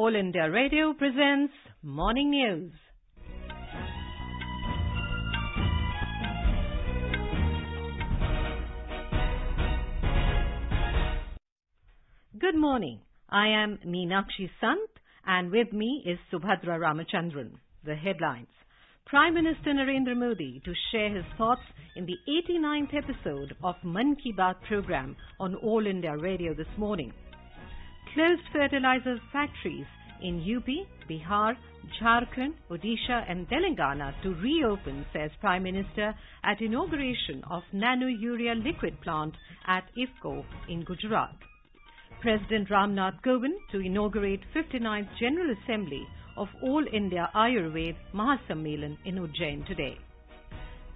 All India Radio presents Morning News. Good morning. I am Meenakshi Sant and with me is Subhadra Ramachandran. The headlines. Prime Minister Narendra Modi to share his thoughts in the 89th episode of Mann Ki Baat program on All India Radio this morning. Closed fertilizer factories in UP, Bihar, Jharkhand, Odisha and Telangana to reopen, says Prime Minister at inauguration of Nano Urea Liquid plant at IFFCO in Gujarat. President Ramnath Kovind to inaugurate 59th General Assembly of All India Ayurved Mahasammelan in Ujjain today.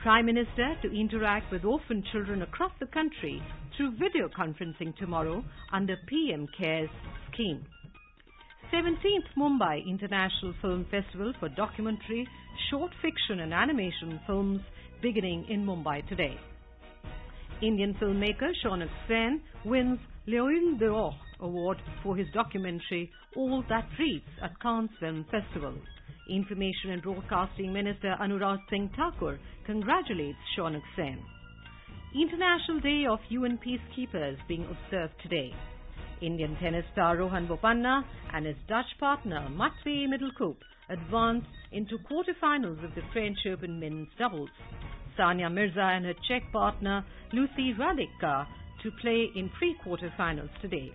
Prime Minister to interact with orphan children across the country through video conferencing tomorrow under PM CARES scheme. 17th Mumbai International Film Festival for documentary, short fiction and animation films beginning in Mumbai today. Indian filmmaker Shaunak Sen wins L'Œil d'or Award for his documentary All That Breathes at Cannes Film Festival. Information and Broadcasting Minister Anurag Singh Thakur congratulates Shaunak Sen. International Day of UN Peacekeepers being observed today. Indian tennis star Rohan Bopanna and his Dutch partner Matwé Middelkoop advanced into quarterfinals of the French Open men's doubles. Sania Mirza and her Czech partner Lucie Hradecká to play in pre-quarterfinals today.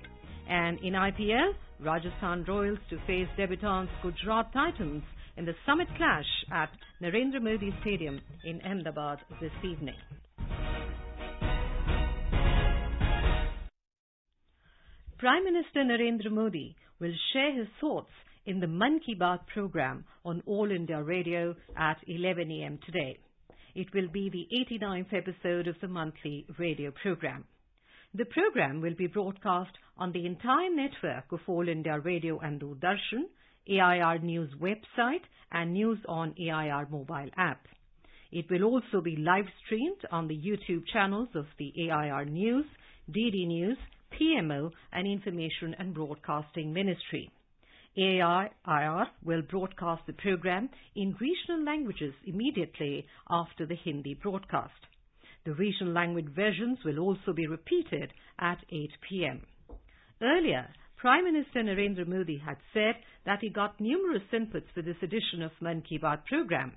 And in IPL, Rajasthan Royals to face debutants Gujarat Titans in the summit clash at Narendra Modi Stadium in Ahmedabad this evening. Prime Minister Narendra Modi will share his thoughts in the Mann Ki Baat program on All India Radio at 11 a.m. today. It will be the 89th episode of the monthly radio program. The program will be broadcast on the entire network of All India Radio and Doordarshan, AIR News website and News on AIR mobile app. It will also be live streamed on the YouTube channels of the AIR News, DD News, PMO and Information and Broadcasting Ministry. AIR will broadcast the program in regional languages immediately after the Hindi broadcast. The regional language versions will also be repeated at 8 p.m. Earlier, Prime Minister Narendra Modi had said that he got numerous inputs for this edition of Mann Ki Baat program.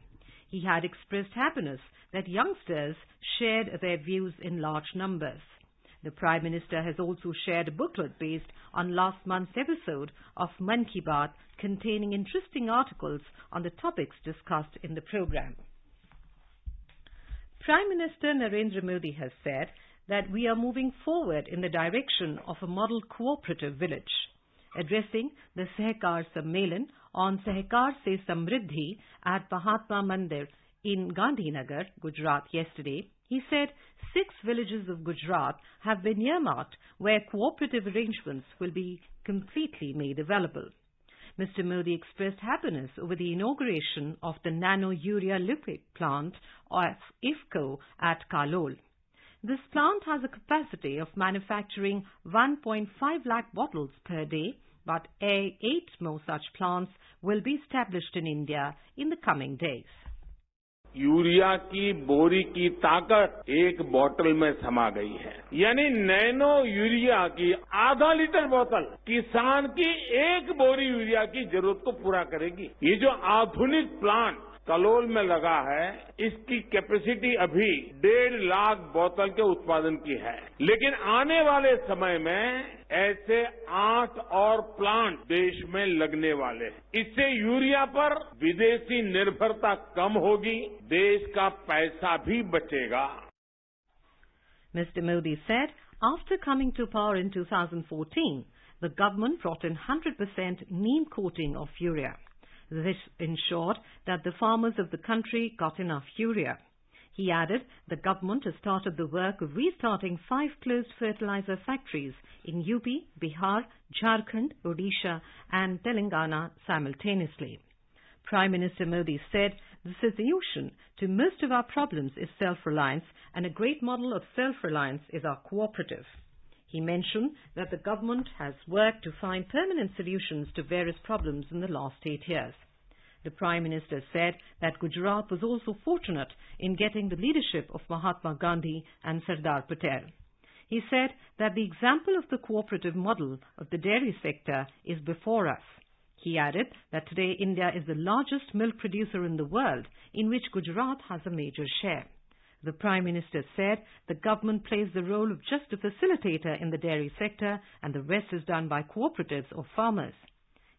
He had expressed happiness that youngsters shared their views in large numbers. The Prime Minister has also shared a booklet based on last month's episode of Mann Ki Baat containing interesting articles on the topics discussed in the program. Prime Minister Narendra Modi has said that we are moving forward in the direction of a model cooperative village. Addressing the Sehkar Sammelan on Sehkar Se Samriddhi at Mahatma Mandir in Gandhinagar, Gujarat yesterday, he said six villages of Gujarat have been earmarked where cooperative arrangements will be completely made available. Mr. Modi expressed happiness over the inauguration of the Nano Urea Liquid plant of IFFCO at Kalol. This plant has a capacity of manufacturing 1.5 lakh bottles per day, but eight more such plants will be established in India in the coming days. Urea की, बोरी की ताकत एक बोतल में समा गई है। यानी नैनो यूरिया की आधा लीटर बोतल किसान की एक बोरी यूरिया की ज़रूरत को पूरा करेगी। ये जो आधुनिक प्लांट कलोल में लगा है इसकी कैपेसिटी अभी डेढ़ लाख बोतल के उत्पादन की है लेकिन आने वाले समय में ऐसे आठ और प्लांट देश में लगने वाले हैं इससे यूरिया पर विदेशी निर्भरता कम होगी देश का पैसा भी बचेगा Mr. Modi said after coming to power in 2014, the government brought in 100% neem coating of urea. This ensured that the farmers of the country got enough urea. He added the government has started the work of restarting five closed fertilizer factories in UP, Bihar, Jharkhand, Odisha and Telangana simultaneously. Prime Minister Modi said the solution to most of our problems is self-reliance and a great model of self-reliance is our cooperative. He mentioned that the government has worked to find permanent solutions to various problems in the last eight years. The Prime Minister said that Gujarat was also fortunate in getting the leadership of Mahatma Gandhi and Sardar Patel. He said that the example of the cooperative model of the dairy sector is before us. He added that today India is the largest milk producer in the world, in which Gujarat has a major share. The Prime Minister said the government plays the role of just a facilitator in the dairy sector and the rest is done by cooperatives or farmers.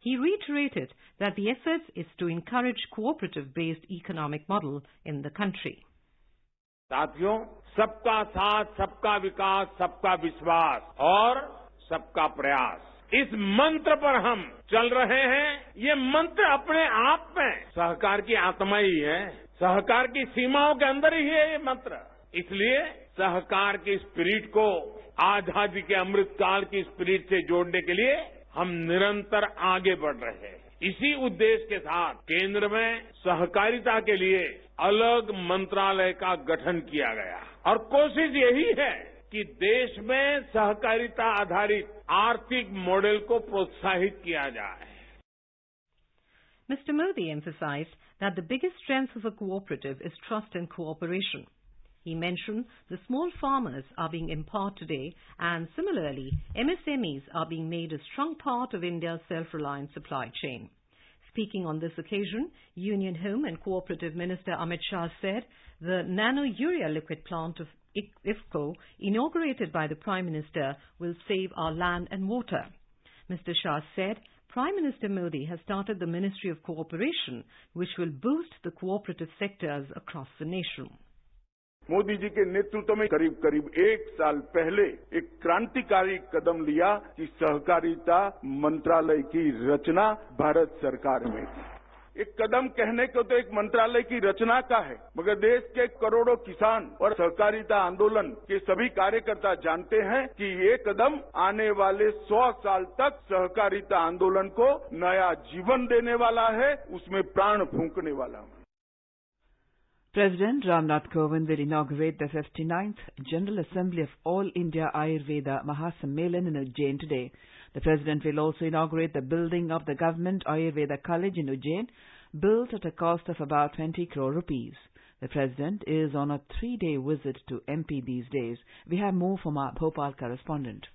He reiterated that the effort is to encourage cooperative-based economic model in the country. साथियों सबका साथ सबका विकास सबका विश्वास और सबका प्रयास इस मंत्र पर हम चल रहे हैं ये मंत्र अपने आप में सहकार की आत्मा ही है सहकार की सीमाओं के अंदर ही है ये मंत्र। इसलिए सहकार की स्पिरिट को, आज़ादी के अमृत काल की स्पिरिट से जोड़ने के लिए हम निरंतर आगे बढ़ रहे हैं। इसी उद्देश्य के साथ केंद्र में सहकारिता के लिए अलग मंत्रालय का गठन किया गया। और कोशिश यही है कि देश में सहकारिता आधारित आर्थिक मॉडल को प्रोत्साहित किया जाए। Mr. Modi emphasized that the biggest strength of a cooperative is trust and cooperation. He mentioned the small farmers are being empowered today and similarly MSMEs are being made a strong part of India's self-reliant supply chain. Speaking on this occasion, Union Home and Cooperative Minister Amit Shah said the nano urea liquid plant of IFFCO inaugurated by the Prime Minister will save our land and water. Mr. Shah said Prime Minister Modi has started the Ministry of Cooperation which will boost the cooperative sectors across the nation. Modi ji के नेतृत्व में करीब करीब एक साल पहले एक क्रांतिकारी कदम लिया कि सहकारिता मंत्रालय की रचना भारत सरकार में एक कदम कहने को तो एक मंत्रालय की रचना का है, मगर देश के करोड़ों किसान और सहकारिता आंदोलन के सभी कार्यकर्ता जानते हैं कि ये कदम आने वाले सौ साल तक सहकारिता आंदोलन को नया जीवन देने वाला है, उसमें प्राण फूंकने वाला है President Ramnath Kovind will inaugurate the 59th General Assembly of All India Ayurveda Mahasammelan in Ujjain today. The President will also inaugurate the building of the Government Ayurveda College in Ujjain, built at a cost of about 20 crore rupees. The President is on a three-day visit to MP these days. We have more from our Bhopal correspondent.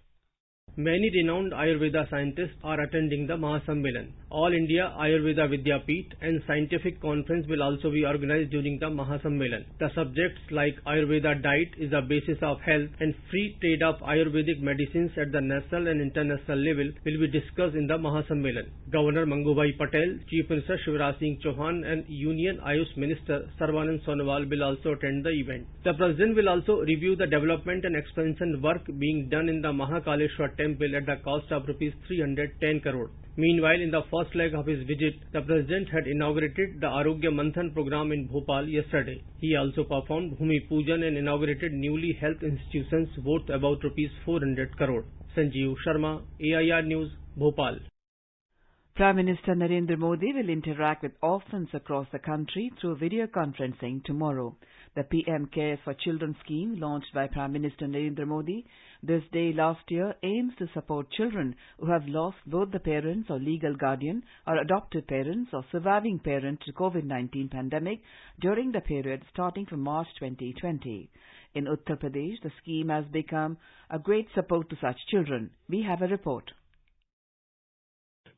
Many renowned Ayurveda scientists are attending the Mahasammelan. All India Ayurveda Vidyapeeth and Scientific Conference will also be organized during the Mahasammelan. The subjects like Ayurveda diet is the basis of health and free trade of Ayurvedic medicines at the national and international level will be discussed in the Mahasammelan. Governor Mangubhai Patel, Chief Minister Shivraj Singh Chauhan and Union Ayush Minister Sarbananda Sonowal will also attend the event. The President will also review the development and expansion work being done in the Mahakaleshwar temple at the cost of rupees 310 crore. Meanwhile, in the first leg of his visit, the President had inaugurated the Arogya Manthan program in Bhopal yesterday. He also performed Bhumi Pujan and inaugurated newly health institutions worth about rupees 400 crore. Sanjeev Sharma, AIR News, Bhopal. Prime Minister Narendra Modi will interact with orphans across the country through video conferencing tomorrow. The PM Cares for Children scheme launched by Prime Minister Narendra Modi this day last year aims to support children who have lost both the parents or legal guardian or adopted parents or surviving parent to COVID-19 pandemic during the period starting from March 2020. In Uttar Pradesh, the scheme has become a great support to such children. We have a report.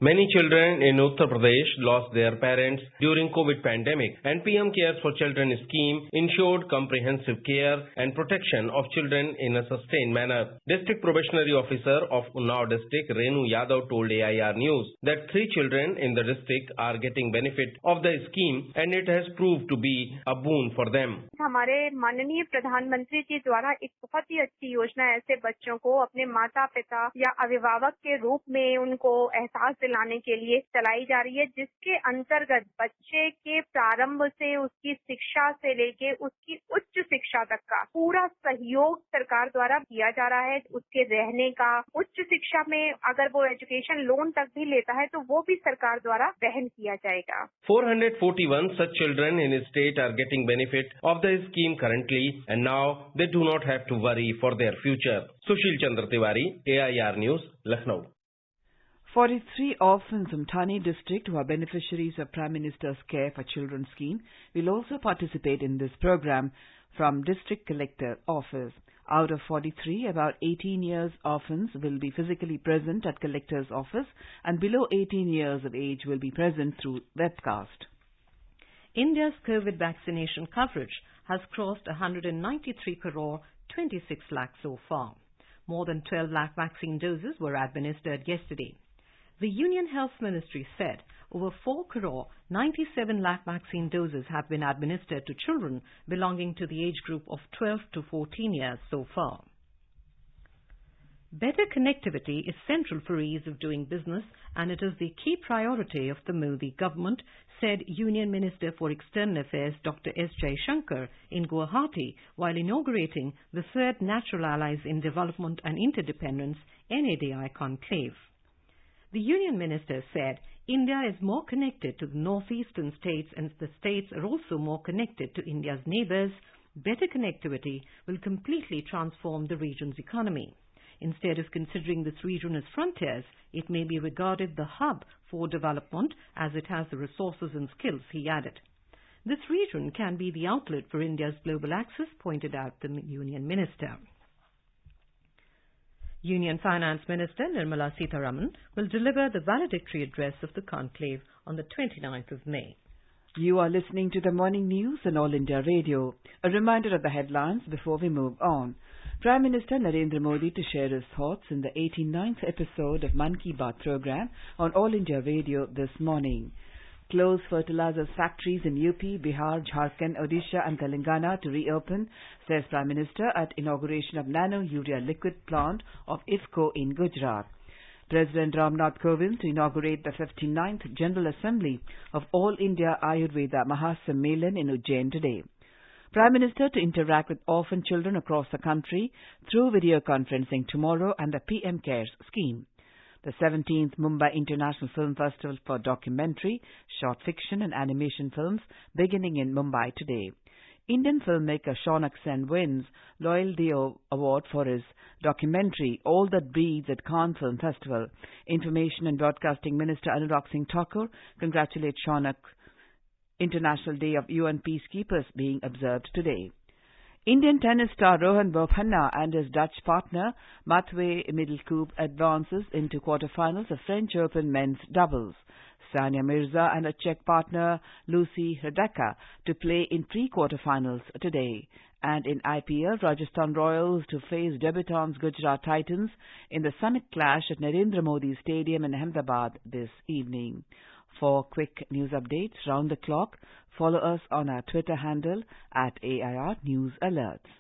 Many children in Uttar Pradesh lost their parents during COVID pandemic and PM Cares for Children scheme ensured comprehensive care and protection of children in a sustained manner. District Probationary Officer of Unnao District Renu Yadav told AIR News that three children in the district are getting benefit of the scheme and it has proved to be a boon for them. हमारे माननीय प्रधानमंत्री जी द्वारा एक बहुत ही अच्छी योजना ऐसे बच्चों को अपने माता पिता या अभिभावक के रूप में उनको एहसास लाने के लिए चलाई जा रही है, जिसके अंतर्गत बच्चे के प्रारंभ से उसकी शिक्षा से लेके उसकी उच्च शिक्षा तक का पूरा सहयोग सरकार द्वारा दिया जा रहा है। उसके रहने का उच्च शिक्षा में अगर वो एजुकेशन लोन तक भी लेता है तो वो भी सरकार द्वारा वहन किया जाएगा। Four hundred forty one such children in state are getting benefit of the scheme currently and now they do not have to worry for their future Sushil Chandra Tiwari A I R news Lucknow 43 orphans from Thane district who are beneficiaries of Prime Minister's Care for Children scheme will also participate in this program from district collector office. Out of 43, about 18 years orphans will be physically present at collector's office and below 18 years of age will be present through webcast. India's COVID vaccination coverage has crossed 193 crore 26 lakh so far. More than 12 lakh vaccine doses were administered yesterday. The Union Health Ministry said over 4 crore 97 lakh vaccine doses have been administered to children belonging to the age group of 12 to 14 years so far. Better connectivity is central for ease of doing business and it is the key priority of the Modi government, said Union Minister for External Affairs Dr. S. Jaishankar in Guwahati while inaugurating the third Natural Allies in Development and Interdependence NADI conclave. The Union Minister said India is more connected to the northeastern states and the states are also more connected to India's neighbors. Better connectivity will completely transform the region's economy. Instead of considering this region as frontiers, it may be regarded the hub for development as it has the resources and skills, he added. This region can be the outlet for India's global access, pointed out the Union Minister. Union Finance Minister Nirmala Sitharaman will deliver the valedictory address of the conclave on the 29th of May. You are listening to the morning news on All India Radio. A reminder of the headlines before we move on. Prime Minister Narendra Modi to share his thoughts in the 89th episode of Mann Ki Baat program on All India Radio this morning. Close fertilizers factories in UP, Bihar, Jharkhand, Odisha and Telangana to reopen, says Prime Minister at inauguration of Nano Urea Liquid Plant of IFFCO in Gujarat. President Ramnath Kovind to inaugurate the 59th General Assembly of All India Ayurveda Mahasammelan in Ujjain today. Prime Minister to interact with orphan children across the country through video conferencing tomorrow and the PM Cares scheme. The 17th Mumbai International Film Festival for Documentary, Short Fiction and Animation Films beginning in Mumbai today. Indian filmmaker Shaunak Sen wins L'Œil d'or Award for his documentary All That Breathes at Cannes Film Festival. Information and Broadcasting Minister Anurag Singh Thakur congratulates Shaunak International Day of UN Peacekeepers being observed today. Indian tennis star Rohan Bopanna and his Dutch partner Matwé Middelkoop advances into quarterfinals of French Open men's doubles. Sania Mirza and her Czech partner Lucie Hradecká to play in pre-quarterfinals today. And in IPL, Rajasthan Royals to face debutants Gujarat Titans in the Summit Clash at Narendra Modi Stadium in Ahmedabad this evening. For quick news updates round the clock, follow us on our Twitter handle at AIR News Alerts.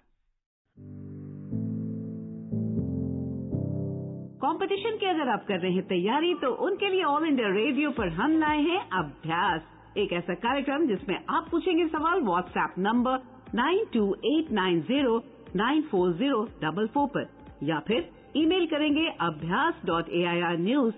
Competition की अगर आप कर रहे हैं तैयारी तो उनके लिए ऑल इंडिया रेडियो पर हम लाए हैं अभ्यास। एक ऐसा कार्यक्रम जिसमें आप पूछेंगे सवाल WhatsApp number nine two eight nine zero nine four zero double four पर या फिर ईमेल करेंगे Abhyas dot A I R news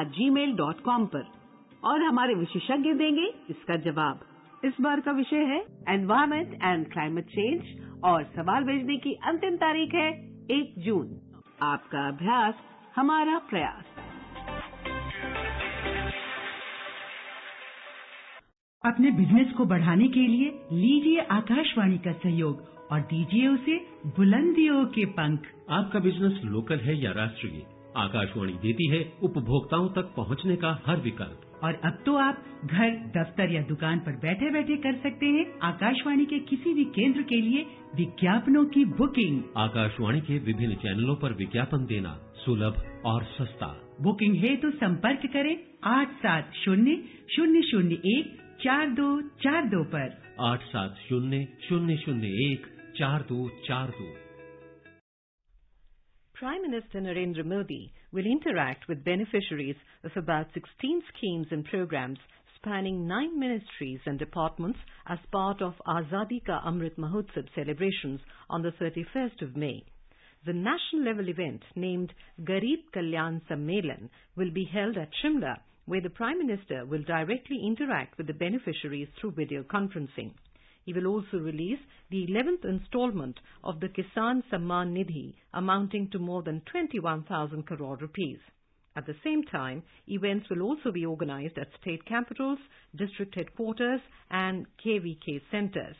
at Gmail dot com पर। और हमारे विशेषज्ञ देंगे इसका जवाब। इस बार का विषय है एनवायरमेंट एंड क्लाइमेट चेंज और सवाल भेजने की अंतिम तारीख है एक जून। आपका अभ्यास हमारा प्रयास। अपने बिज़नेस को बढ़ाने के लिए लीजिए आकाशवाणी का सहयोग और दीजिए उसे बुलंदियों के पंख। आपका बिज़नेस लोकल है या राष्ट्रीय? आकाशवाणी देती है उपभोक्ताओं तक पहुँचने का हर विकल्प। और अब तो आप घर दफ्तर या दुकान पर बैठे बैठे कर सकते हैं आकाशवाणी के किसी भी केंद्र के लिए विज्ञापनों की बुकिंग। आकाशवाणी के विभिन्न चैनलों पर विज्ञापन देना सुलभ और सस्ता। बुकिंग है तो संपर्क करें आठ सात शून्य शून्य शून्य एक चार दो चार दो पर। आठ सात शून्य शून्य शून्य एक चार दो चार दो। Prime Minister Narendra Modi will interact with beneficiaries of about 16 schemes and programs spanning nine ministries and departments as part of Azadi Ka Amrit Mahotsav celebrations on the 31st of May. The national level event named Garib Kalyan Sammelan will be held at Shimla where the Prime Minister will directly interact with the beneficiaries through video conferencing. He will also release the 11th installment of the Kisan Samman Nidhi amounting to more than 21,000 crore rupees. At the same time, events will also be organized at state capitals, district headquarters and KVK centers.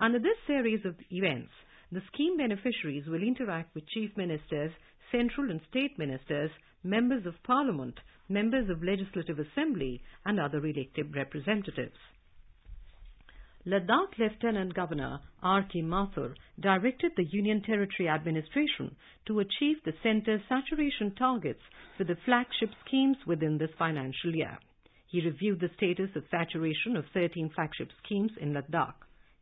Under this series of events, the scheme beneficiaries will interact with chief ministers, central and state ministers, members of parliament, members of legislative assembly and other elected representatives. Ladakh Lieutenant Governor R.K. Mathur directed the Union Territory Administration to achieve the centre's saturation targets for the flagship schemes within this financial year. He reviewed the status of saturation of 13 flagship schemes in Ladakh.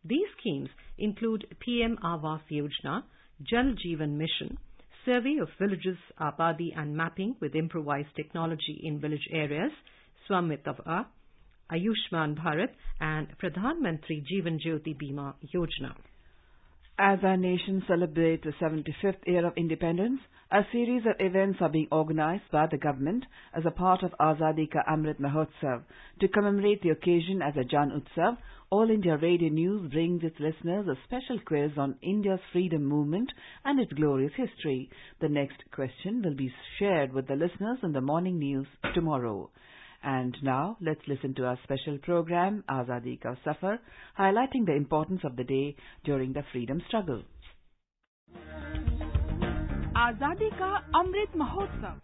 These schemes include PM Awas Yojana, Jal Jeevan Mission, Survey of Villages Abadi and Mapping with Improvised Technology in Village Areas, SVAMITVA, Ayushman Bharat and Pradhan Mantri Jeevan Jyoti Bima Yojana. As our nation celebrates the 75th year of independence, a series of events are being organized by the government as a part of Azadi Ka Amrit Mahotsav. To commemorate the occasion as a Jan Utsav, All India Radio News brings its listeners a special quiz on India's freedom movement and its glorious history. The next question will be shared with the listeners in the morning news tomorrow. And now let's listen to our special program, Azadi Ka Safar, highlighting the importance of the day during the freedom struggle. आजादी का Amrit Mahotsav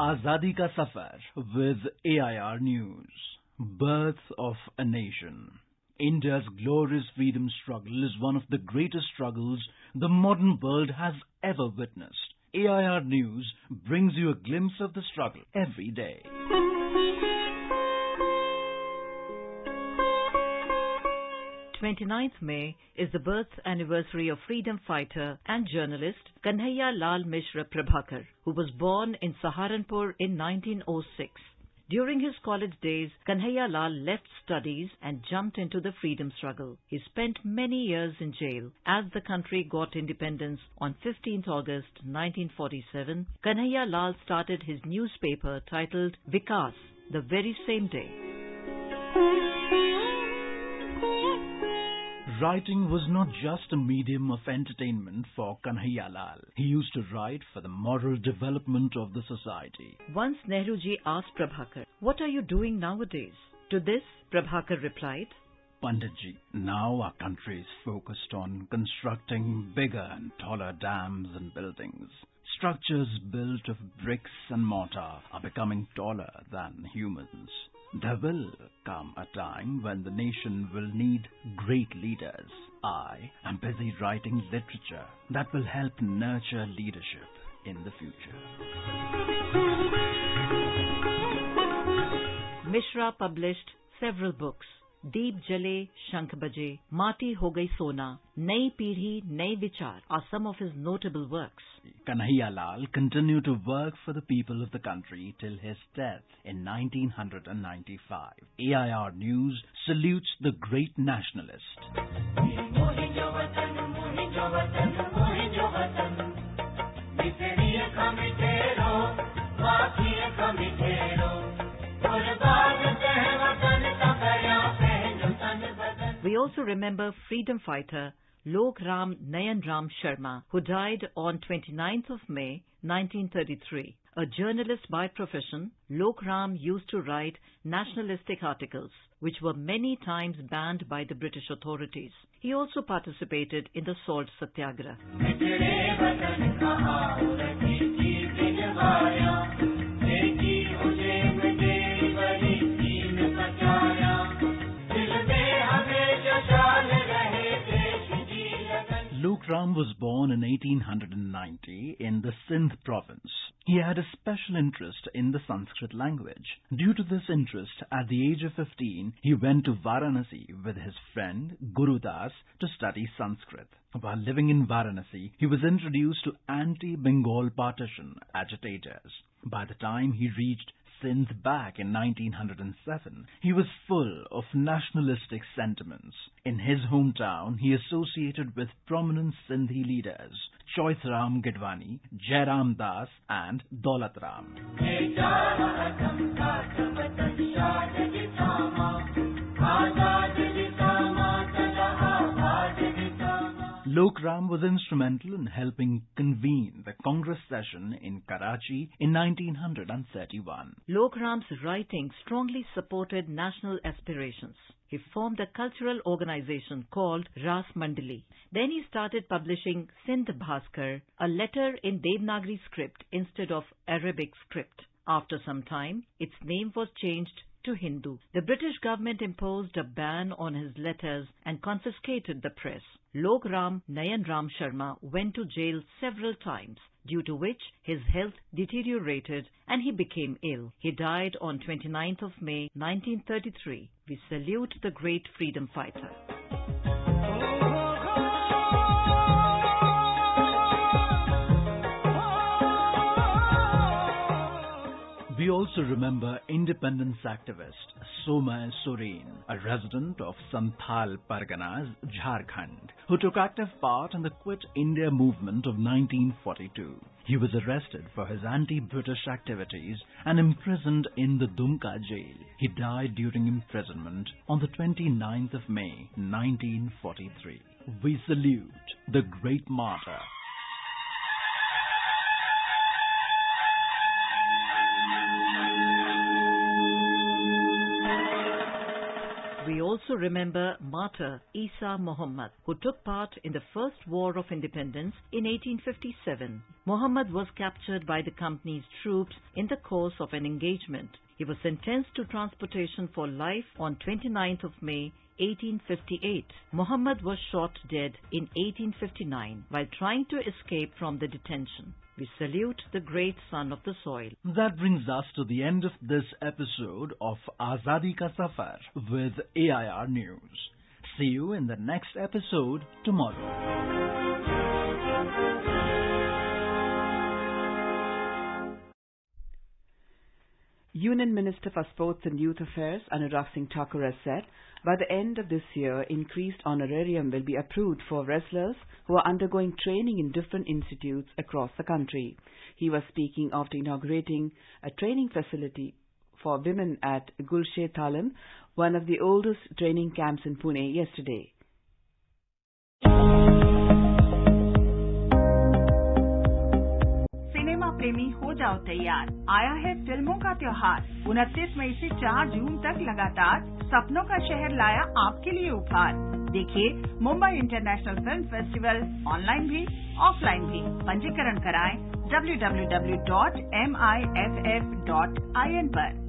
Azadi Ka Safar with AIR News. Birth of a Nation. India's glorious freedom struggle is one of the greatest struggles the modern world has ever witnessed. AIR News brings you a glimpse of the struggle every day. Twenty-ninth May is the birth anniversary of freedom fighter and journalist Kanhaiya Lal Mishra Prabhakar, who was born in Saharanpur in 1906. During his college days, Kanhaiya Lal left studies and jumped into the freedom struggle. He spent many years in jail. As the country got independence on 15th August 1947, Kanhaiya Lal started his newspaper titled Vikas the very same day. Writing was not just a medium of entertainment for Kanhaiya Lal. He used to write for the moral development of the society. Once Nehruji asked Prabhakar, What are you doing nowadays? To this, Prabhakar replied, Panditji, now our country is focused on constructing bigger and taller dams and buildings. Structures built of bricks and mortar are becoming taller than humans. There will come a time when the nation will need great leaders. I am busy writing literature that will help nurture leadership in the future. Mishra published several books. Deep Jale Shankh Baje, Mati Ho Gai Sona, Nai Peedhi Nai Vichar are some of his notable works. Kanhaiya Lal continued to work for the people of the country till his death in 1995. AIR News salutes the great nationalist. Also remember freedom fighter Lok Ram Nayan Ram Sharma, who died on 29th of May 1933. A journalist by profession, Lok Ram used to write nationalistic articles, which were many times banned by the British authorities. He also participated in the Salt Satyagraha. Ram was born in 1890 in the Sindh province. He had a special interest in the Sanskrit language. Due to this interest, at the age of 15, he went to Varanasi with his friend Guru Das to study Sanskrit. While living in Varanasi, he was introduced to anti-Bengal partition agitators. By the time he reached Sindh back in 1907, he was full of nationalistic sentiments. In his hometown, he associated with prominent Sindhi leaders Choithram Gidwani, Jairam Das, and Daulat Ram. Lokram was instrumental in helping convene the Congress session in Karachi in 1931. Lokram's writing strongly supported national aspirations. He formed a cultural organization called Ras Mandali. Then he started publishing Sindh Bhaskar, a letter in Devanagari script instead of Arabic script. After some time, its name was changed to Hindu. The British government imposed a ban on his letters and confiscated the press. Lokram Nayan Ram Sharma went to jail several times, due to which his health deteriorated and he became ill. He died on 29th of May 1933. We salute the great freedom fighter. We also remember independence activist Somay Soren, a resident of Santhal Parganas, Jharkhand, who took active part in the Quit India movement of 1942. He was arrested for his anti-British activities and imprisoned in the Dumka jail. He died during imprisonment on the 29th of May 1943. We salute the great martyr. Remember martyr Isa Muhammad, who took part in the First War of Independence in 1857. Muhammad was captured by the company's troops in the course of an engagement. He was sentenced to transportation for life on 29th of May 1858. Muhammad was shot dead in 1859 while trying to escape from the detention. We salute the great son of the soil. That brings us to the end of this episode of Azadi Ka Safar with AIR News. See you in the next episode tomorrow. Union Minister for Sports and Youth Affairs Anurag Singh Thakur has said by the end of this year, increased honorarium will be approved for wrestlers who are undergoing training in different institutes across the country. He was speaking after inaugurating a training facility for women at Gulshe Thalam, one of the oldest training camps in Pune yesterday. जाओ तैयार। आया है फ़िल्मों का त्योहार। उनतीस मई से 4 जून तक लगातार सपनों का शहर लाया आपके लिए उपहार। देखिए, Mumbai international film festival online भी, ऑफलाइन भी। पंजीकरण कराएँ www.miff.in पर।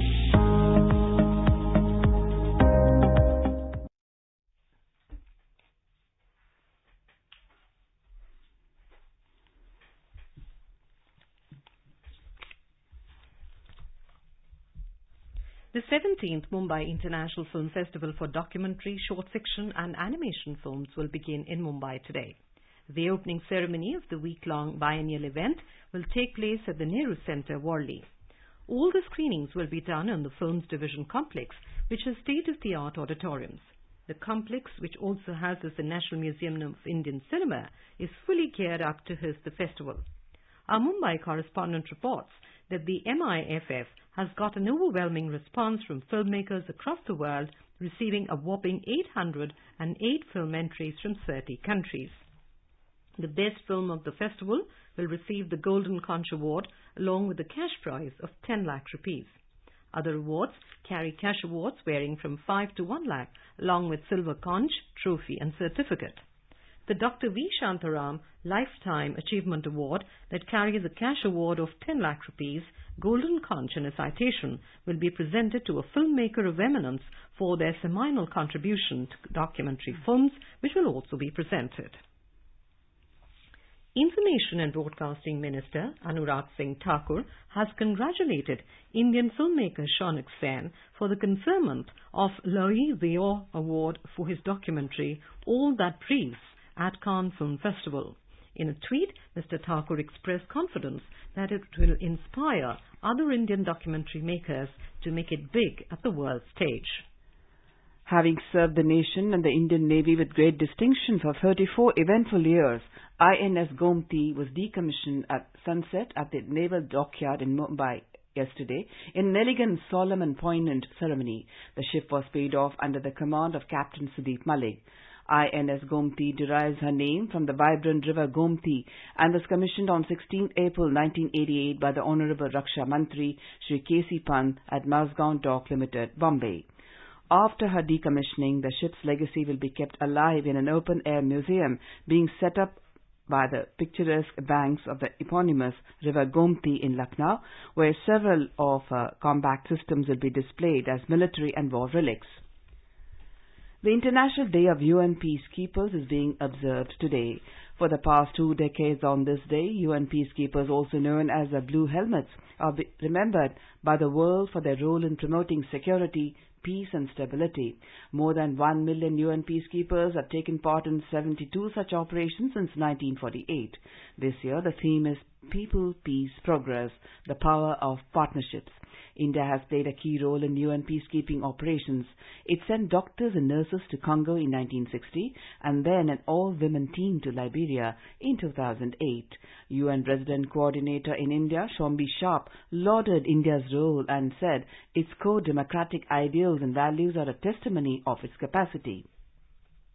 The 17th Mumbai International Film Festival for Documentary, Short Fiction and Animation Films will begin in Mumbai today. The opening ceremony of the week-long biennial event will take place at the Nehru Centre, Worli. All the screenings will be done in the Films Division complex, which has state-of-the-art auditoriums. The complex, which also houses the National Museum of Indian Cinema, is fully geared up to host the festival. Our Mumbai correspondent reports that the MIFF has got an overwhelming response from filmmakers across the world, receiving a whopping 808 film entries from 30 countries. The best film of the festival will receive the Golden Conch Award along with a cash prize of 10 lakh rupees. Other awards carry cash awards varying from 5 to 1 lakh along with silver conch, trophy and certificate. The Dr. V. Shantaram Lifetime Achievement Award that carries a cash award of 10 lakh rupees, Golden Conch and a citation will be presented to a filmmaker of eminence for their seminal contribution to documentary films which will also be presented. Information and Broadcasting Minister Anurag Singh Thakur has congratulated Indian filmmaker Shaunak Sen for the conferment of L'Œil d'or Award for his documentary All That Breathes at Cannes Film Festival. In a tweet, Mr. Thakur expressed confidence that it will inspire other Indian documentary makers to make it big at the world stage. Having served the nation and the Indian Navy with great distinction for 34 eventful years, INS Gomti was decommissioned at sunset at the Naval Dockyard in Mumbai yesterday in an elegant, solemn and poignant ceremony. The ship was paid off under the command of Captain Sudeep Malik. INS Gomti derives her name from the vibrant river Gomti and was commissioned on 16 April 1988 by the Honorable Raksha Mantri Sri K.C. Pant at Mazagon Dock Limited, Bombay. After her decommissioning, the ship's legacy will be kept alive in an open-air museum being set up by the picturesque banks of the eponymous river Gomti in Lucknow, where several of her combat systems will be displayed as military and war relics. The International Day of UN Peacekeepers is being observed today. For the past two decades on this day, UN peacekeepers, also known as the Blue Helmets, are remembered by the world for their role in promoting security, peace and stability. More than 1 million UN peacekeepers have taken part in 72 such operations since 1948. This year, the theme is People, Peace, Progress, the Power of Partnerships. India has played a key role in UN peacekeeping operations. It sent doctors and nurses to Congo in 1960 and then an all-women team to Liberia in 2008. UN Resident Coordinator in India, Shombi Sharp, lauded India's role and said its core democratic ideals and values are a testimony of its capacity.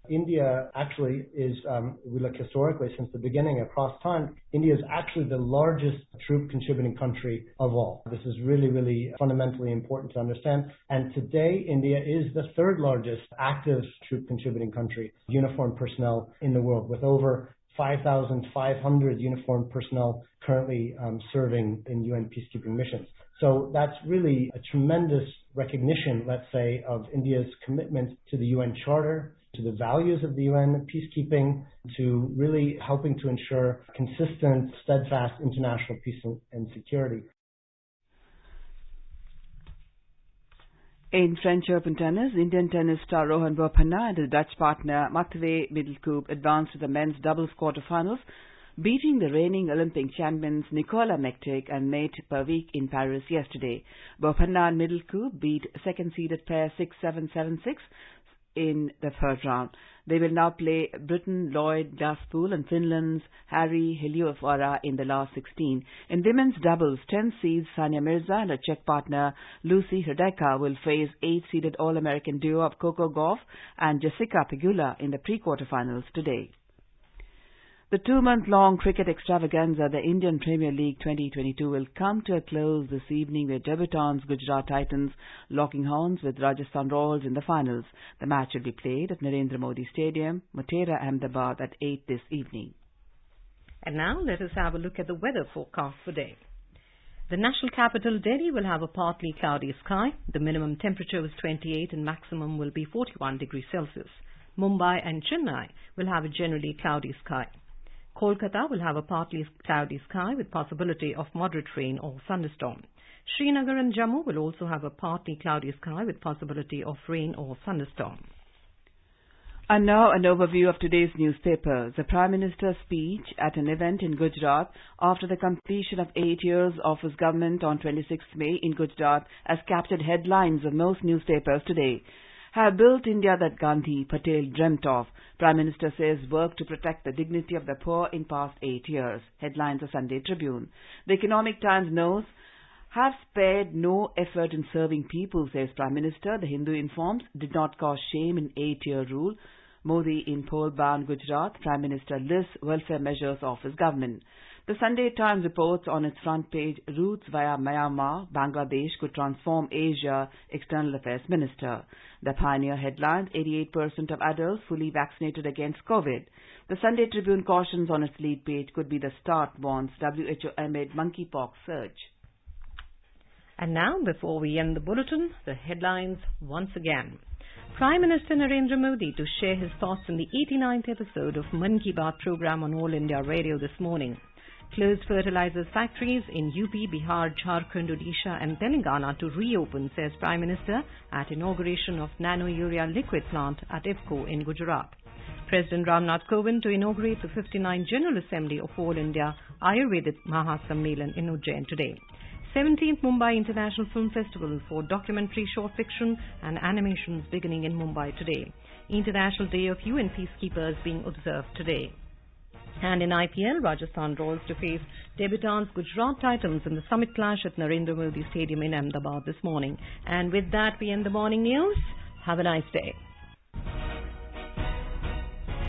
India actually is, um, we look historically since the beginning across time, India is actually the largest troop contributing country of all. This is really, really fundamentally important to understand. And today, India is the third largest active troop contributing country, uniformed personnel in the world, with over 5,500 uniformed personnel currently um, serving in UN peacekeeping missions. So that's really a tremendous recognition, let's say, of India's commitment to the UN Charter, to the values of the UN peacekeeping, to really helping to ensure consistent, steadfast international peace and security. In French Open tennis, Indian tennis star Rohan Bopanna and his Dutch partner Matwé Middelkoop advanced to the men's doubles quarterfinals, beating the reigning Olympic champions Nikola Mektic and Mate Pavić in Paris yesterday. Bopanna and Middelkoop beat second-seeded pair 6-7-7-6 in the third round. They will now play Britain Lloyd Glasspool and Finland's Harri Heliövaara in the last 16. In women's doubles, 10 seeds Sania Mirza and her Czech partner Lucie Hradecká will face 8-seeded All-American duo of Coco Gauff and Jessica Pegula in the pre-quarterfinals today. The two-month-long cricket extravaganza, the Indian Premier League 2022, will come to a close this evening with debutants Gujarat Titans locking horns with Rajasthan Royals in the finals. The match will be played at Narendra Modi Stadium, Motera, Ahmedabad at 8 this evening. And now let us have a look at the weather forecast for today. The national capital Delhi will have a partly cloudy sky. The minimum temperature is 28 and maximum will be 41 degrees Celsius. Mumbai and Chennai will have a generally cloudy sky. Kolkata will have a partly cloudy sky with possibility of moderate rain or thunderstorm. Srinagar and Jammu will also have a partly cloudy sky with possibility of rain or thunderstorm. And now an overview of today's newspapers. The Prime Minister's speech at an event in Gujarat after the completion of eight years of his government on 26 May in Gujarat has captured headlines of most newspapers today have built India that Gandhi Patel dreamt of. Prime Minister says work to protect the dignity of the poor in past eight years. Headlines of Sunday Tribune. The Economic Times knows have spared no effort in serving people, says Prime Minister. The Hindu informs did not cause shame in eight-year rule. Modi in Polban, Gujarat, Prime Minister lists welfare measures of his government. The Sunday Times reports on its front page, routes via Myanmar, Bangladesh could transform Asia, External Affairs Minister. The Pioneer headlines, 88% of adults fully vaccinated against COVID. The Sunday Tribune cautions on its lead page could be the start, warns WHO amid monkeypox surge. And now, before we end the bulletin, the headlines once again. Prime Minister Narendra Modi to share his thoughts in the 89th episode of Mann Ki Baat program on All India Radio this morning. Closed fertilizers factories in UP, Bihar, Jharkhand, Odisha and Telangana to reopen, says Prime Minister at inauguration of Nano Urea liquid plant at IFFCO in Gujarat. President Ramnath Kovind to inaugurate the 59th General Assembly of All India Ayurvedic Mahasammelan in Ujjain today. 17th Mumbai International Film Festival for documentary short fiction and animations beginning in Mumbai today. International Day of UN Peacekeepers being observed today. And in IPL, Rajasthan Royals to face debutants Gujarat Titans in the summit clash at Narendra Modi Stadium in Ahmedabad this morning. And with that, we end the morning news. Have a nice day.